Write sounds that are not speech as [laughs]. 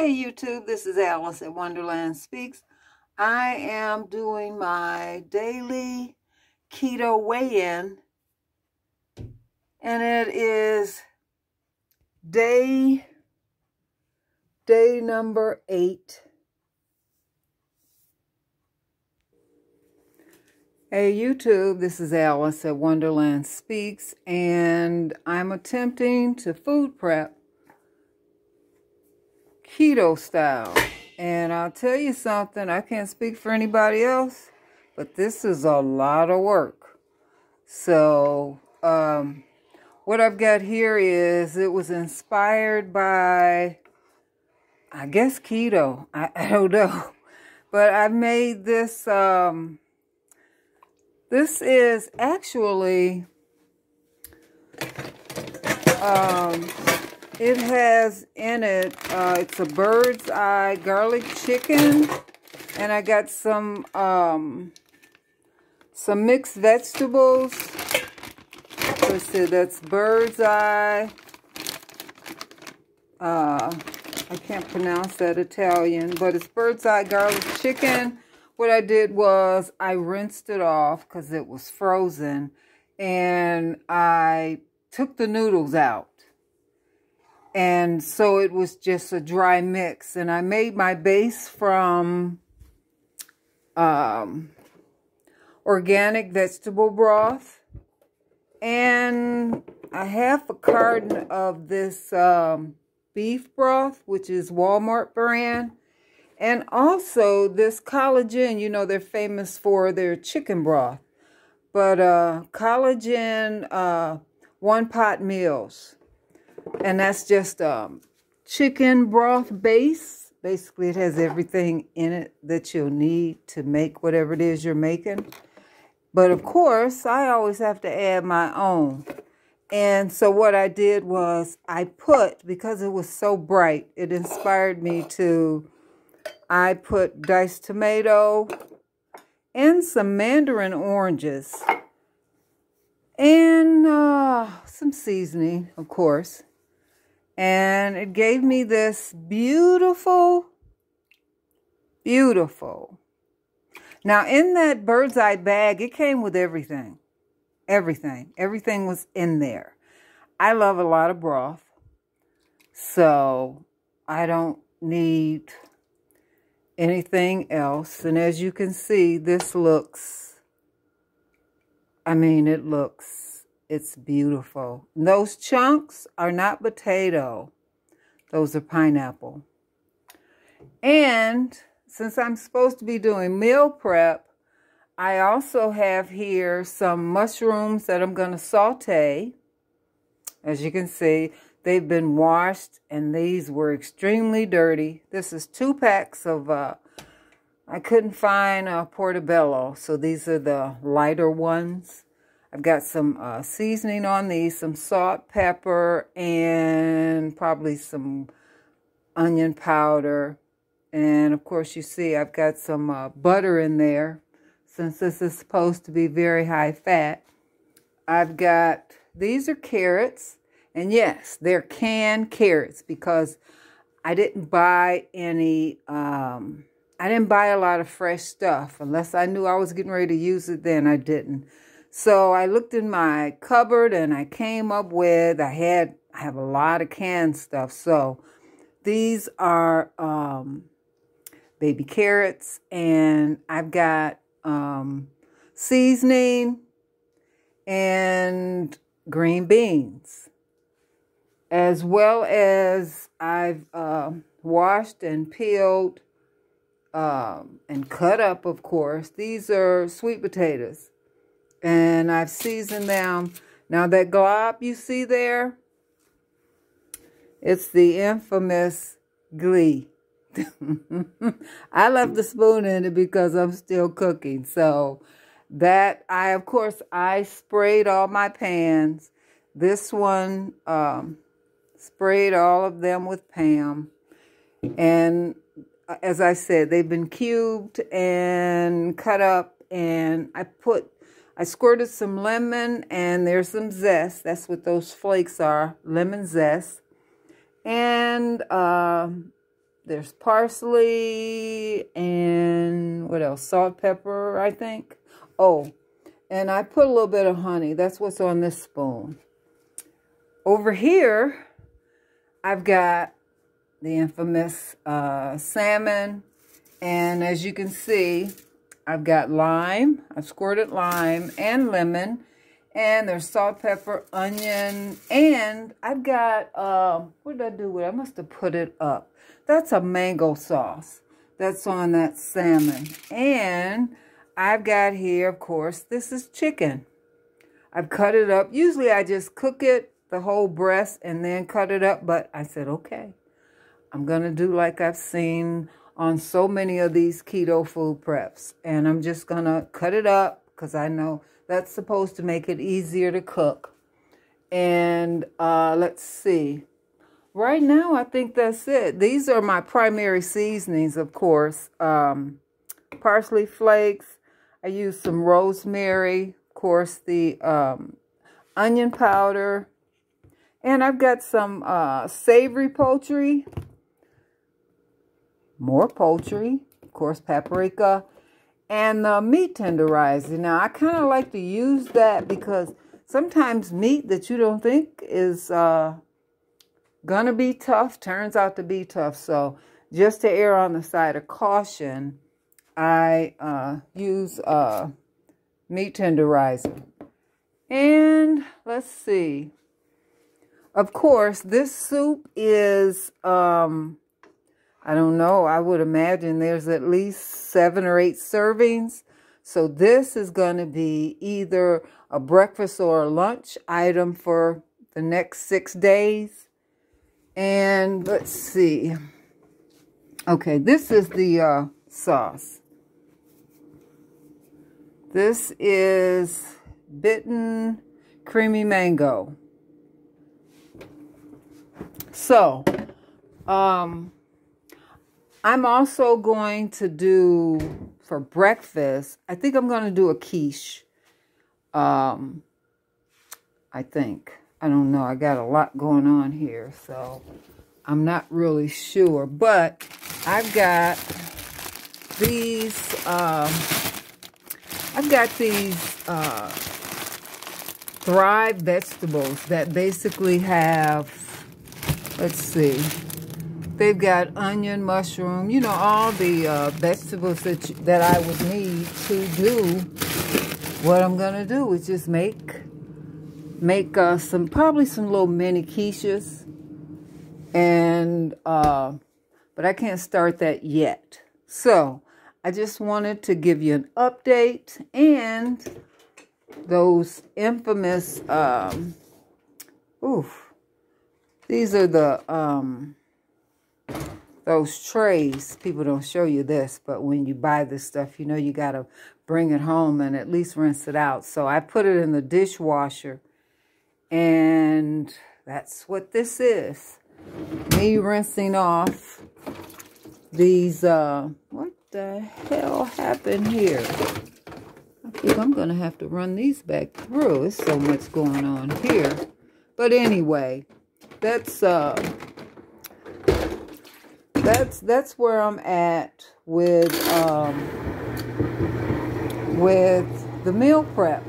Hey YouTube, this is Alice at Wonderland Speaks. I am doing my daily keto weigh-in and it is day day number 8. Hey YouTube, this is Alice at Wonderland Speaks and I'm attempting to food prep keto style. And I'll tell you something, I can't speak for anybody else, but this is a lot of work. So, um, what I've got here is it was inspired by, I guess, keto. I, [laughs] I don't know. But I made this, um, this is actually, um, it has in it, uh, it's a bird's eye garlic chicken. And I got some, um, some mixed vegetables. Let's see, that's bird's eye. Uh, I can't pronounce that Italian, but it's bird's eye garlic chicken. What I did was I rinsed it off because it was frozen. And I took the noodles out. And so it was just a dry mix. And I made my base from um, organic vegetable broth. And a half a carton of this um, beef broth, which is Walmart brand. And also this College Inn, you know, they're famous for their chicken broth. But uh, College Inn uh, one pot meals and that's just um, chicken broth base. Basically, it has everything in it that you'll need to make whatever it is you're making. But of course, I always have to add my own. And so what I did was I put, because it was so bright, it inspired me to, I put diced tomato and some mandarin oranges and uh, some seasoning, of course. And it gave me this beautiful, beautiful. Now, in that bird's eye bag, it came with everything. Everything. Everything was in there. I love a lot of broth. So, I don't need anything else. And as you can see, this looks, I mean, it looks it's beautiful. Those chunks are not potato. Those are pineapple. And since I'm supposed to be doing meal prep, I also have here some mushrooms that I'm going to saute. As you can see, they've been washed and these were extremely dirty. This is two packs of, uh, I couldn't find a portobello, so these are the lighter ones. I've got some uh, seasoning on these, some salt, pepper, and probably some onion powder. And of course, you see I've got some uh, butter in there since this is supposed to be very high fat. I've got, these are carrots. And yes, they're canned carrots because I didn't buy any, um, I didn't buy a lot of fresh stuff. Unless I knew I was getting ready to use it, then I didn't. So I looked in my cupboard and I came up with, I had, I have a lot of canned stuff. So these are um, baby carrots and I've got um, seasoning and green beans. As well as I've uh, washed and peeled um, and cut up, of course. These are sweet potatoes and I've seasoned them. Now that glob you see there, it's the infamous ghee. [laughs] I left the spoon in it because I'm still cooking. So that I, of course, I sprayed all my pans. This one um, sprayed all of them with Pam. And uh, as I said, they've been cubed and cut up. And I put I squirted some lemon and there's some zest. That's what those flakes are, lemon zest. And uh, There's parsley and what else? Salt, pepper, I think. Oh, and I put a little bit of honey. That's what's on this spoon. Over here, I've got the infamous uh, salmon. And as you can see, I've got lime. I've squirted lime and lemon. And there's salt, pepper, onion. And I've got, uh, what did I do with it? I must have put it up. That's a mango sauce. That's on that salmon. And I've got here, of course, this is chicken. I've cut it up. Usually I just cook it, the whole breast, and then cut it up. But I said, okay, I'm going to do like I've seen on so many of these keto food preps. And I'm just going to cut it up because I know that's supposed to make it easier to cook. And uh, let's see. Right now, I think that's it. These are my primary seasonings, of course. Um, parsley flakes, I use some rosemary, of course, the um, onion powder, and I've got some uh, savory poultry, more poultry, of course, paprika, and the meat tenderizer. Now, I kind of like to use that because sometimes meat that you don't think is uh, going to be tough turns out to be tough. So just to err on the side of caution, I uh, use uh, meat tenderizer. And let's see. Of course, this soup is, um, I don't know, I would imagine there's at least seven or eight servings. So this is going to be either a breakfast or a lunch item for the next six days. And let's see. Okay, this is the uh, sauce. This is Bitten Creamy Mango. So, um, I'm also going to do for breakfast, I think I'm going to do a quiche. Um, I think. I don't know. I got a lot going on here, so I'm not really sure. But I've got these... Um, I've got these uh, Thrive vegetables that basically have, let's see, they've got onion, mushroom, you know, all the uh, vegetables that, you, that I would need to do what I'm going to do, which is make, make uh, some, probably some little mini quiches. And, uh, but I can't start that yet. So, I just wanted to give you an update and those infamous, um, oof, these are the, um, those trays. People don't show you this, but when you buy this stuff, you know you got to bring it home and at least rinse it out. So I put it in the dishwasher and that's what this is. Me rinsing off these, uh, what the hell happened here? I think I'm going to have to run these back through. There's so much going on here. But anyway, that's uh that's that's where I'm at with um with the meal prep.